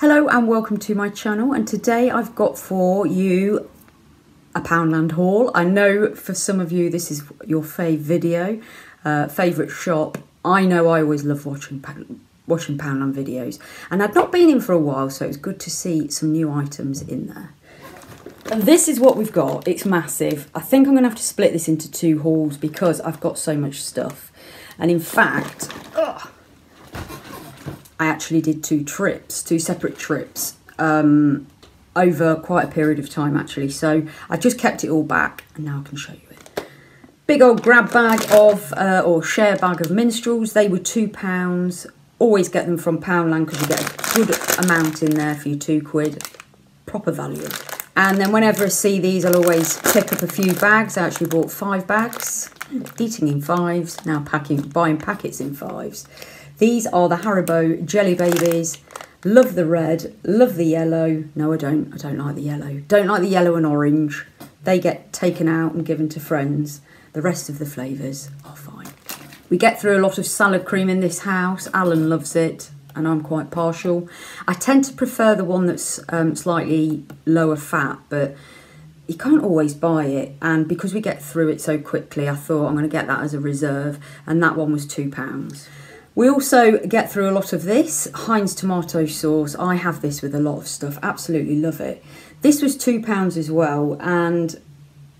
Hello and welcome to my channel and today I've got for you a Poundland haul. I know for some of you this is your fave video, uh, favourite shop. I know I always love watching watching Poundland videos and I've not been in for a while so it's good to see some new items in there. And this is what we've got, it's massive. I think I'm going to have to split this into two hauls because I've got so much stuff. And in fact, ugh, I actually did two trips, two separate trips um, over quite a period of time actually. So I just kept it all back and now I can show you it. Big old grab bag of, uh, or share bag of minstrels. They were £2. Always get them from Poundland because you get a good amount in there for your two quid. Proper value. And then whenever I see these, I'll always pick up a few bags. I actually bought five bags, eating in fives, now packing, buying packets in fives. These are the Haribo Jelly Babies. Love the red, love the yellow. No, I don't. I don't like the yellow. Don't like the yellow and orange. They get taken out and given to friends. The rest of the flavours are fine. We get through a lot of salad cream in this house. Alan loves it and I'm quite partial. I tend to prefer the one that's um, slightly lower fat, but you can't always buy it. And because we get through it so quickly, I thought I'm going to get that as a reserve. And that one was £2. We also get through a lot of this. Heinz tomato sauce. I have this with a lot of stuff. Absolutely love it. This was £2 as well. And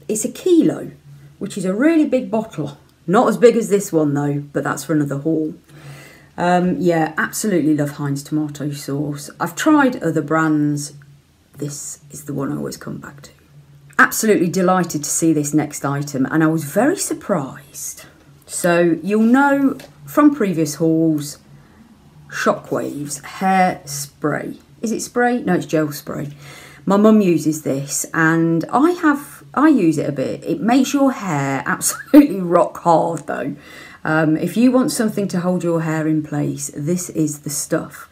it's a kilo, which is a really big bottle. Not as big as this one though, but that's for another haul. Um, yeah, absolutely love Heinz tomato sauce. I've tried other brands. This is the one I always come back to. Absolutely delighted to see this next item and I was very surprised. So you'll know from previous hauls, Shockwaves hair spray. Is it spray? No, it's gel spray. My mum uses this and I have, I use it a bit. It makes your hair absolutely rock hard though. Um, if you want something to hold your hair in place, this is the stuff.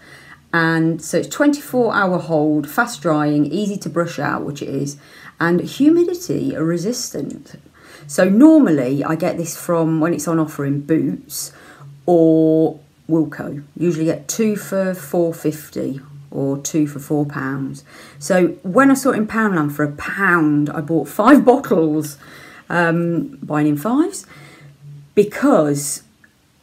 And so it's 24 hour hold, fast drying, easy to brush out, which it is, and humidity resistant. So normally I get this from when it's on offer in Boots or Wilko. Usually get two for 450 or two for four pounds. So when I saw it in Poundland for a pound, I bought five bottles, um, buying in fives, because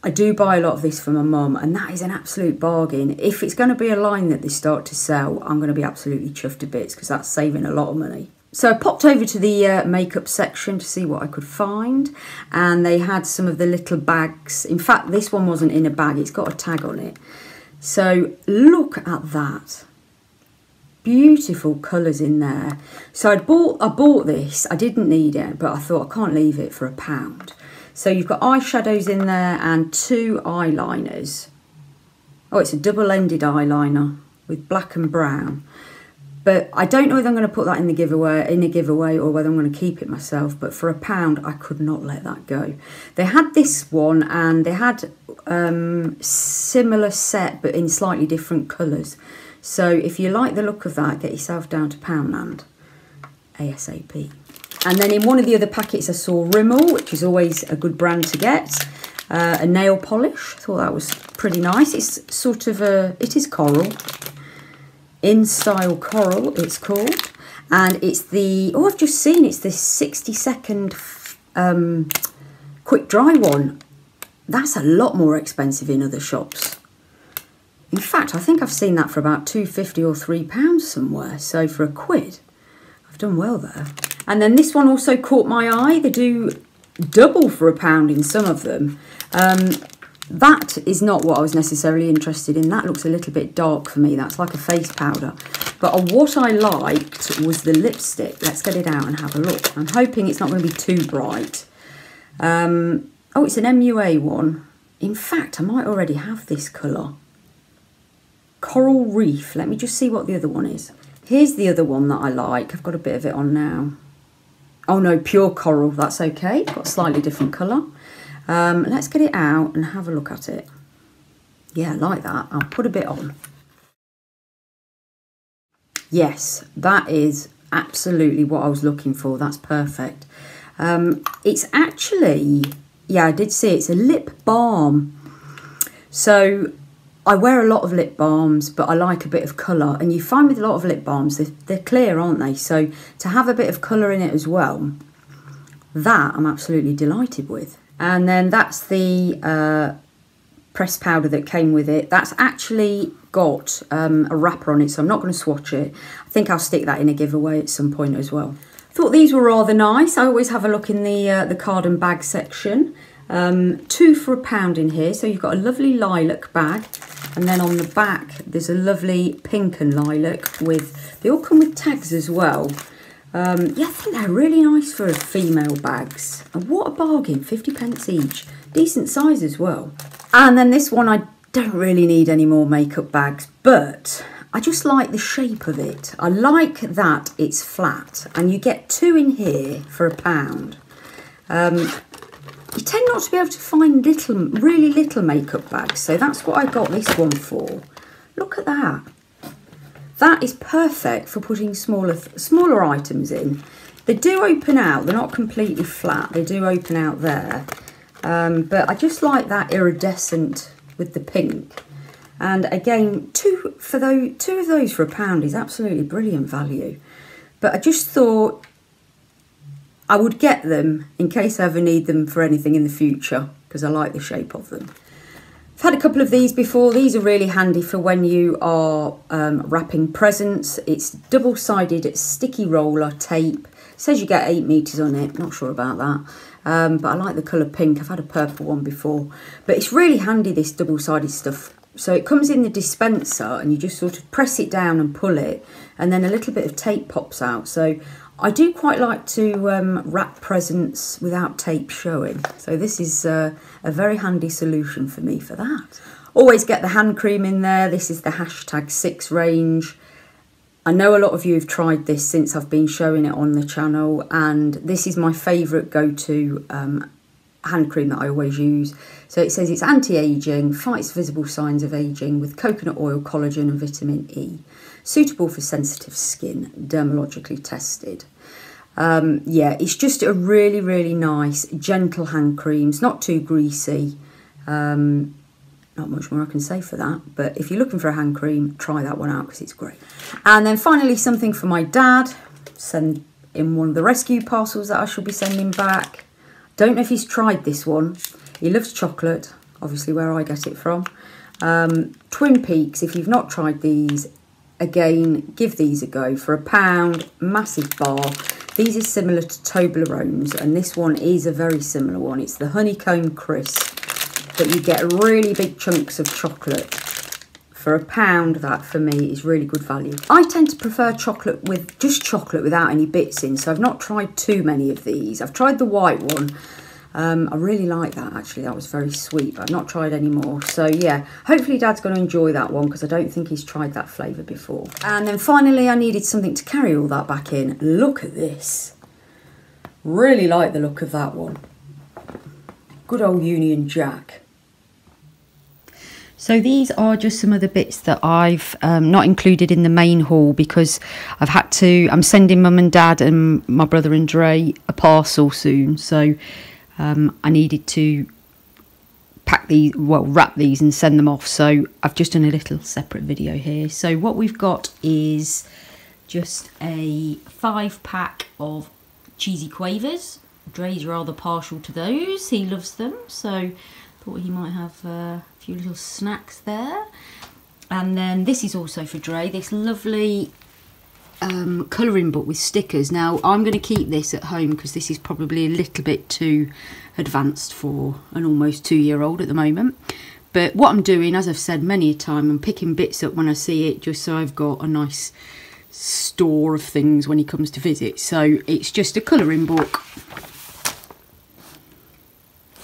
I do buy a lot of this for my mum, and that is an absolute bargain. If it's going to be a line that they start to sell, I'm going to be absolutely chuffed to bits because that's saving a lot of money. So I popped over to the uh, makeup section to see what I could find and they had some of the little bags. In fact, this one wasn't in a bag, it's got a tag on it. So look at that. Beautiful colours in there. So I'd bought, I bought this, I didn't need it, but I thought I can't leave it for a pound. So you've got eyeshadows in there and two eyeliners. Oh, it's a double-ended eyeliner with black and brown. But I don't know whether I'm going to put that in the giveaway, in a giveaway, or whether I'm going to keep it myself. But for a pound, I could not let that go. They had this one, and they had um, similar set, but in slightly different colours. So if you like the look of that, get yourself down to Poundland, ASAP. And then in one of the other packets, I saw Rimmel, which is always a good brand to get. Uh, a nail polish. I thought that was pretty nice. It's sort of a, it is coral. In Style Coral, it's called. And it's the, oh, I've just seen it's the 60 second um, quick dry one. That's a lot more expensive in other shops. In fact, I think I've seen that for about 2.50 or £3 somewhere. So for a quid, I've done well there. And then this one also caught my eye. They do double for a pound in some of them. Um, that is not what I was necessarily interested in. That looks a little bit dark for me. That's like a face powder. But what I liked was the lipstick. Let's get it out and have a look. I'm hoping it's not going to be too bright. Um, oh, it's an MUA one. In fact, I might already have this colour. Coral Reef. Let me just see what the other one is. Here's the other one that I like. I've got a bit of it on now. Oh no, pure coral. That's okay. Got a slightly different colour. Um, let's get it out and have a look at it. Yeah, like that. I'll put a bit on. Yes, that is absolutely what I was looking for. That's perfect. Um, it's actually, yeah, I did see it. It's a lip balm. So I wear a lot of lip balms, but I like a bit of colour. And you find with a lot of lip balms, they're, they're clear, aren't they? So to have a bit of colour in it as well, that I'm absolutely delighted with. And then that's the uh, pressed powder that came with it. That's actually got um, a wrapper on it, so I'm not going to swatch it. I think I'll stick that in a giveaway at some point as well. Thought these were rather nice. I always have a look in the uh, the card and bag section. Um, two for a pound in here, so you've got a lovely lilac bag. And then on the back, there's a lovely pink and lilac with, they all come with tags as well. Um, yeah, I think they're really nice for female bags. And what a bargain, 50 pence each. Decent size as well. And then this one, I don't really need any more makeup bags, but I just like the shape of it. I like that it's flat and you get two in here for a pound. Um, you tend not to be able to find little, really little makeup bags, so that's what I got this one for. Look at that. That is perfect for putting smaller, smaller items in. They do open out, they're not completely flat, they do open out there. Um, but I just like that iridescent with the pink. And again, two for those, two of those for a pound is absolutely brilliant value. But I just thought I would get them in case I ever need them for anything in the future because I like the shape of them. I've had a couple of these before. These are really handy for when you are um, wrapping presents. It's double-sided sticky roller tape. It says you get eight metres on it. Not sure about that. Um, but I like the colour pink. I've had a purple one before. But it's really handy, this double-sided stuff. So it comes in the dispenser and you just sort of press it down and pull it. And then a little bit of tape pops out. So I do quite like to um, wrap presents without tape showing. So this is uh, a very handy solution for me for that. Always get the hand cream in there. This is the hashtag 6 range. I know a lot of you have tried this since I've been showing it on the channel and this is my favourite go-to um, hand cream that I always use. So it says it's anti-aging, fights visible signs of aging with coconut oil, collagen and vitamin E. Suitable for sensitive skin, dermatologically tested. Um, yeah, it's just a really, really nice, gentle hand cream. It's not too greasy. Um, not much more I can say for that. But if you're looking for a hand cream, try that one out because it's great. And then finally, something for my dad. Send in one of the rescue parcels that I shall be sending back. Don't know if he's tried this one. He loves chocolate, obviously where I get it from. Um, Twin Peaks, if you've not tried these, again, give these a go. For a pound, massive bar. These are similar to Toblerones, and this one is a very similar one. It's the Honeycomb Crisp but you get really big chunks of chocolate. For a pound, that for me is really good value. I tend to prefer chocolate with just chocolate without any bits in, so I've not tried too many of these. I've tried the white one. Um, I really like that actually, that was very sweet, but I've not tried any more. So yeah, hopefully Dad's going to enjoy that one because I don't think he's tried that flavour before. And then finally I needed something to carry all that back in. Look at this. Really like the look of that one. Good old Union Jack. So these are just some of the bits that I've um, not included in the main haul because I've had to, I'm sending mum and dad and my brother and Dre a parcel soon. So um, I needed to pack these, well, wrap these and send them off. So I've just done a little separate video here. So what we've got is just a five pack of cheesy quavers. Dre's rather partial to those. He loves them. So thought he might have uh, a few little snacks there. And then this is also for Dre, this lovely um, colouring book with stickers. Now, I'm going to keep this at home because this is probably a little bit too advanced for an almost two-year-old at the moment. But what I'm doing, as I've said many a time, I'm picking bits up when I see it just so I've got a nice store of things when he comes to visit. So it's just a colouring book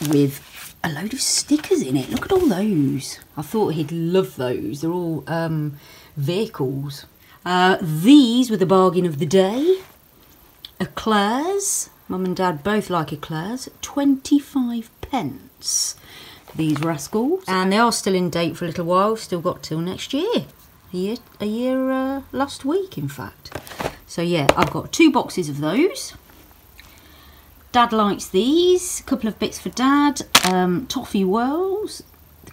with a load of stickers in it. Look at all those. I thought he'd love those. They're all um, vehicles. Uh, these were the bargain of the day. Eclairs. Mum and Dad both like eclairs. 25 pence. These rascals. And they are still in date for a little while. Still got till next year. A year, a year uh, last week, in fact. So yeah, I've got two boxes of those. Dad likes these. A couple of bits for Dad. Um, Toffee Whirls.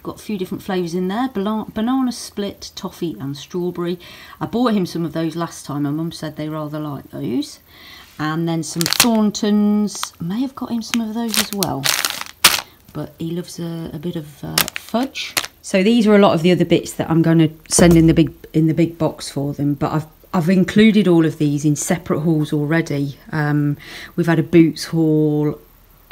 Got a few different flavours in there banana split, toffee, and strawberry. I bought him some of those last time, My Mum said they rather like those. And then some Thorntons. May have got him some of those as well. But he loves a, a bit of uh, fudge. So these are a lot of the other bits that I'm going to send in the big in the big box for them. But I've I've included all of these in separate hauls already. Um, we've had a Boots haul,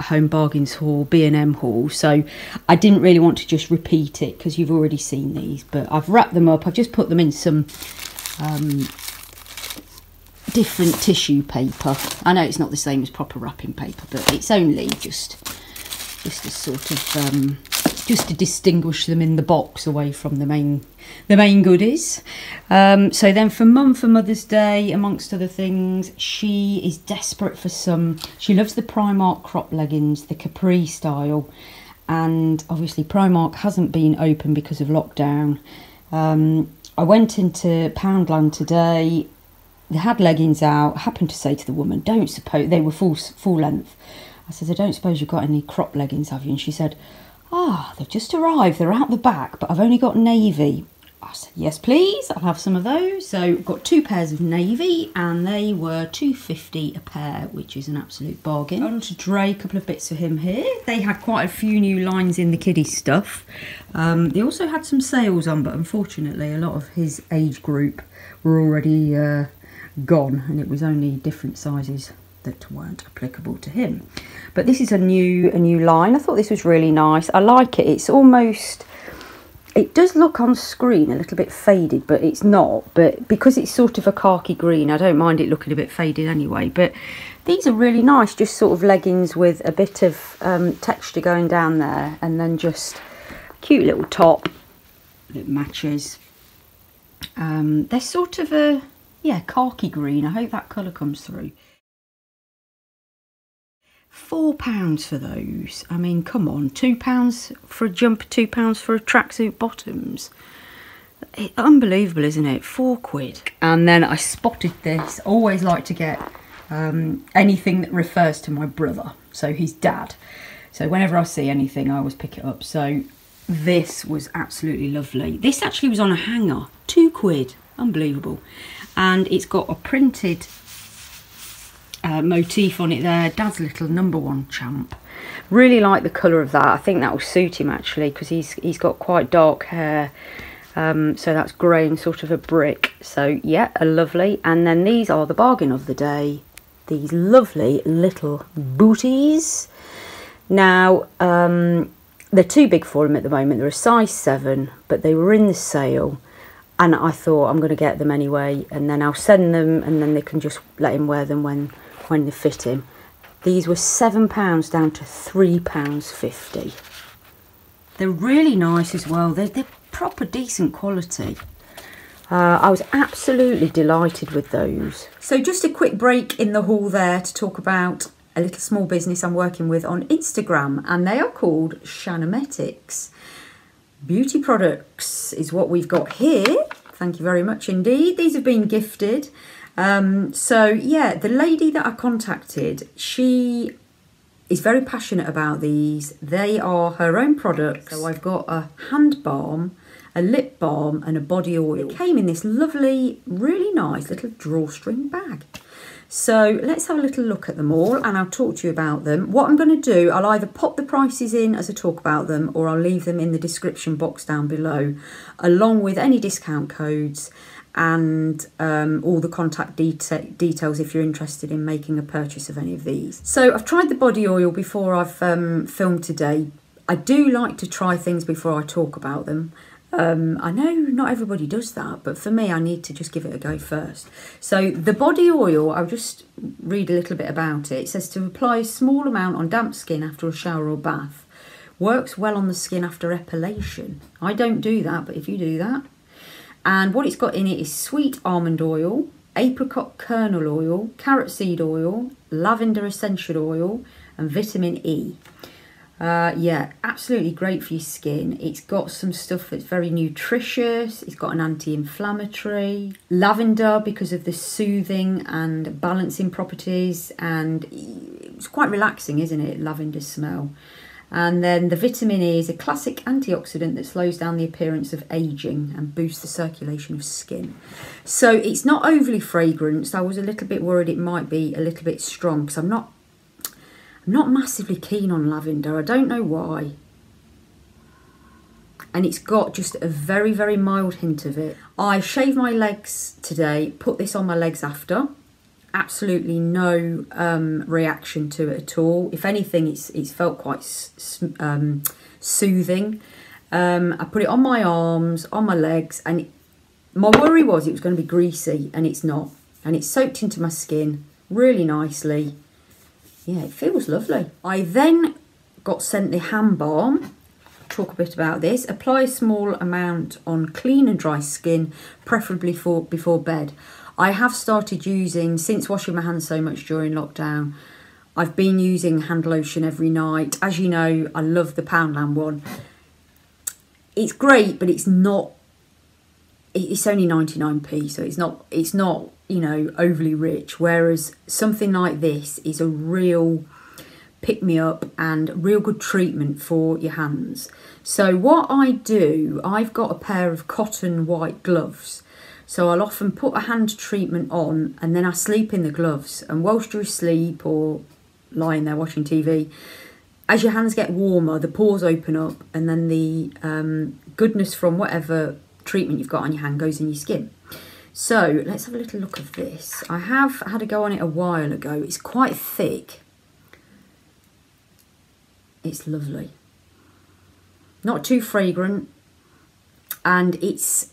Home Bargains haul, B&M haul. So I didn't really want to just repeat it because you've already seen these. But I've wrapped them up. I've just put them in some um, different tissue paper. I know it's not the same as proper wrapping paper, but it's only just just a sort of um, just to distinguish them in the box away from the main the main goodies. Um, so then for mum for Mother's Day, amongst other things, she is desperate for some. She loves the Primark crop leggings, the capri style, and obviously Primark hasn't been open because of lockdown. Um, I went into Poundland today. They had leggings out. happened to say to the woman, "Don't suppose they were full full length." I said, "I don't suppose you've got any crop leggings, have you?" And she said, Ah, they've just arrived. They're out the back, but I've only got navy. I said, yes, please. I'll have some of those. So I've got two pairs of navy and they were 250 a pair, which is an absolute bargain. On to Dre, a couple of bits for him here. They had quite a few new lines in the kiddie stuff. Um, they also had some sales on, but unfortunately a lot of his age group were already uh, gone and it was only different sizes that weren't applicable to him. But this is a new a new line. I thought this was really nice. I like it. It's almost it does look on screen a little bit faded, but it's not. But because it's sort of a khaki green, I don't mind it looking a bit faded anyway. But these are really nice, just sort of leggings with a bit of um, texture going down there, and then just cute little top that matches. Um, they're sort of a yeah khaki green. I hope that colour comes through. Four pounds for those. I mean, come on, two pounds for a jumper, two pounds for a tracksuit bottoms. It, unbelievable, isn't it? Four quid. And then I spotted this. Always like to get um, anything that refers to my brother, so his dad. So whenever I see anything, I always pick it up. So this was absolutely lovely. This actually was on a hanger, two quid, unbelievable. And it's got a printed uh, motif on it there. Dad's little number one champ. Really like the colour of that. I think that will suit him actually because he's he's got quite dark hair. Um, so that's grey and sort of a brick. So yeah, a lovely. And then these are the bargain of the day. These lovely little booties. Now, um, they're too big for him at the moment. They're a size 7, but they were in the sale. And I thought I'm going to get them anyway. And then I'll send them and then they can just let him wear them when when they fit him. These were £7 down to £3.50. They're really nice as well. They're, they're proper decent quality. Uh, I was absolutely delighted with those. So just a quick break in the hall there to talk about a little small business I'm working with on Instagram and they are called ShaNaMetics. Beauty products is what we've got here. Thank you very much indeed. These have been gifted um, so yeah, the lady that I contacted, she is very passionate about these. They are her own products. So I've got a hand balm, a lip balm, and a body oil. It came in this lovely, really nice little drawstring bag. So let's have a little look at them all and I'll talk to you about them. What I'm going to do, I'll either pop the prices in as I talk about them or I'll leave them in the description box down below along with any discount codes and um, all the contact deta details if you're interested in making a purchase of any of these. So I've tried the body oil before I've um, filmed today. I do like to try things before I talk about them. Um, I know not everybody does that, but for me, I need to just give it a go first. So the body oil, I'll just read a little bit about it. It says to apply a small amount on damp skin after a shower or bath. Works well on the skin after epilation. I don't do that, but if you do that, and what it's got in it is sweet almond oil, apricot kernel oil, carrot seed oil, lavender essential oil, and vitamin E. Uh, yeah, absolutely great for your skin. It's got some stuff that's very nutritious. It's got an anti-inflammatory. Lavender because of the soothing and balancing properties. And it's quite relaxing, isn't it? Lavender smell. And then the vitamin E is a classic antioxidant that slows down the appearance of aging and boosts the circulation of skin. So it's not overly fragranced. I was a little bit worried it might be a little bit strong because I'm not I'm not massively keen on lavender. I don't know why. And it's got just a very, very mild hint of it. I shaved my legs today, put this on my legs after absolutely no um, reaction to it at all. If anything, it's it's felt quite um, soothing. Um, I put it on my arms, on my legs, and my worry was it was going to be greasy, and it's not. And it's soaked into my skin really nicely. Yeah, it feels lovely. I then got sent the hand balm. Talk a bit about this. Apply a small amount on clean and dry skin, preferably for before bed. I have started using, since washing my hands so much during lockdown, I've been using hand lotion every night. As you know, I love the Poundland one. It's great, but it's not, it's only 99p, so it's not, it's not, you know, overly rich. Whereas something like this is a real pick me up and real good treatment for your hands. So what I do, I've got a pair of cotton white gloves so I'll often put a hand treatment on and then I sleep in the gloves. And whilst you're asleep or lying there watching TV, as your hands get warmer, the pores open up and then the um, goodness from whatever treatment you've got on your hand goes in your skin. So let's have a little look at this. I have had a go on it a while ago. It's quite thick. It's lovely. Not too fragrant. And it's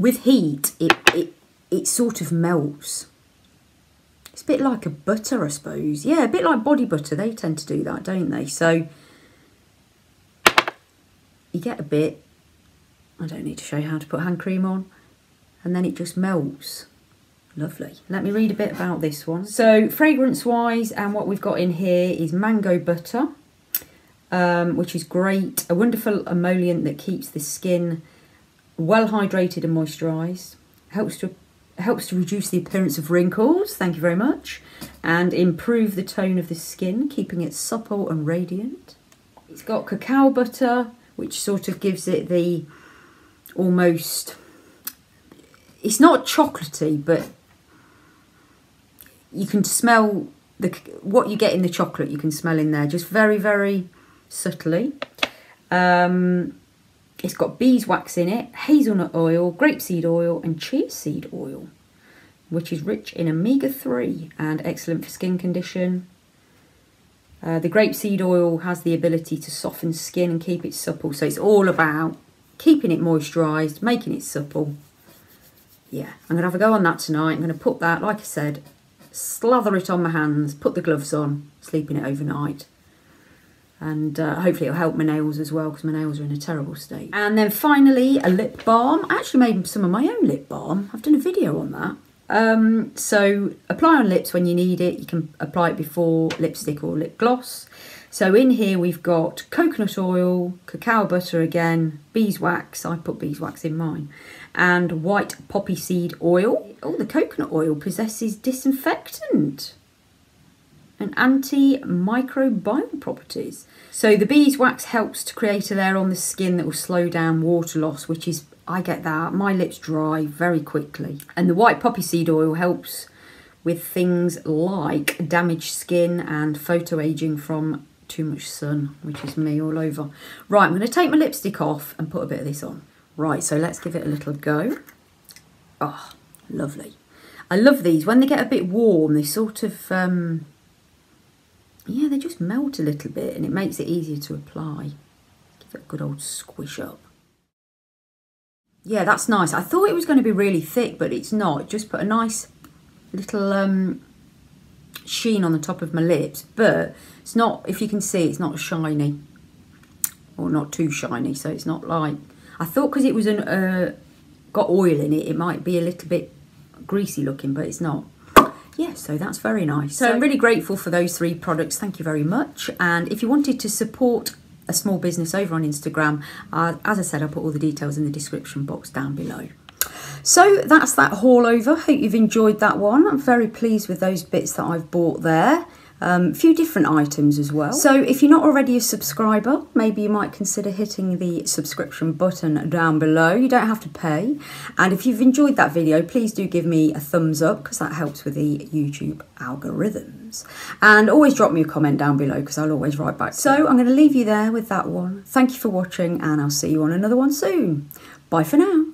with heat, it, it, it sort of melts. It's a bit like a butter, I suppose. Yeah, a bit like body butter. They tend to do that, don't they? So you get a bit. I don't need to show you how to put hand cream on. And then it just melts. Lovely. Let me read a bit about this one. So fragrance-wise, and what we've got in here is mango butter, um, which is great. A wonderful emollient that keeps the skin well hydrated and moisturised. Helps to helps to reduce the appearance of wrinkles, thank you very much, and improve the tone of the skin, keeping it supple and radiant. It's got cacao butter, which sort of gives it the almost, it's not chocolatey, but you can smell the what you get in the chocolate, you can smell in there, just very, very subtly. Um, it's got beeswax in it, hazelnut oil, grapeseed oil and chia seed oil, which is rich in omega-3 and excellent for skin condition. Uh, the grapeseed oil has the ability to soften skin and keep it supple, so it's all about keeping it moisturised, making it supple. Yeah, I'm going to have a go on that tonight. I'm going to put that, like I said, slather it on my hands, put the gloves on, sleep in it overnight and uh, hopefully it'll help my nails as well because my nails are in a terrible state. And then finally a lip balm. I actually made some of my own lip balm. I've done a video on that. Um, so apply on lips when you need it. You can apply it before lipstick or lip gloss. So in here we've got coconut oil, cacao butter again, beeswax, I put beeswax in mine, and white poppy seed oil. Oh, the coconut oil possesses disinfectant and antimicrobial properties. So the beeswax helps to create a layer on the skin that will slow down water loss, which is, I get that, my lips dry very quickly. And the white poppy seed oil helps with things like damaged skin and photo aging from too much sun, which is me all over. Right, I'm going to take my lipstick off and put a bit of this on. Right, so let's give it a little go. Oh, lovely. I love these. When they get a bit warm, they sort of... Um, yeah, they just melt a little bit and it makes it easier to apply. Give it a good old squish up. Yeah, that's nice. I thought it was going to be really thick, but it's not. just put a nice little um, sheen on the top of my lips, but it's not, if you can see, it's not shiny or not too shiny, so it's not like, I thought because it was an, uh, got oil in it, it might be a little bit greasy looking, but it's not yeah, so that's very nice. So, so I'm really grateful for those three products. Thank you very much. And if you wanted to support a small business over on Instagram, uh, as I said, I'll put all the details in the description box down below. So that's that haul over. Hope you've enjoyed that one. I'm very pleased with those bits that I've bought there. Um, a few different items as well. So if you're not already a subscriber, maybe you might consider hitting the subscription button down below. You don't have to pay. And if you've enjoyed that video, please do give me a thumbs up because that helps with the YouTube algorithms. And always drop me a comment down below because I'll always write back. So I'm going to leave you there with that one. Thank you for watching and I'll see you on another one soon. Bye for now.